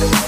you